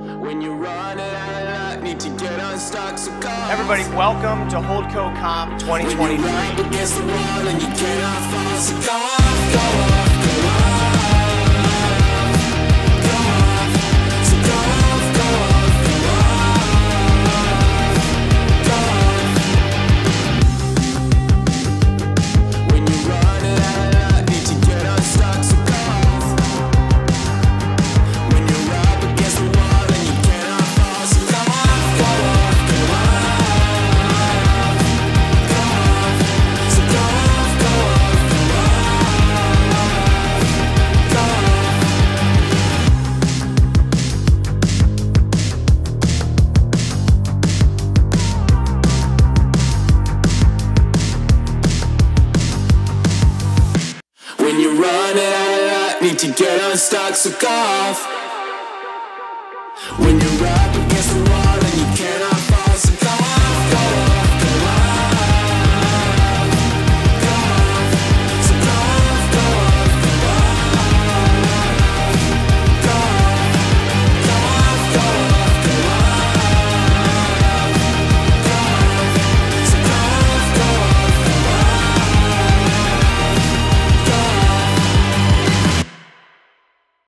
When you're running out of luck, need to get unstuck. So come. Everybody, welcome to HoldCo Conf 2023. running out of luck, need to get unstuck, so cough. When you're rapping.